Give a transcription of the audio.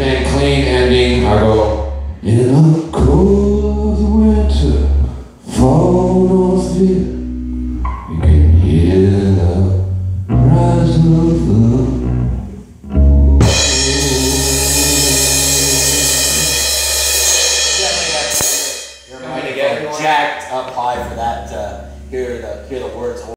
And clean ending, I go, in the cool of winter, fall north field.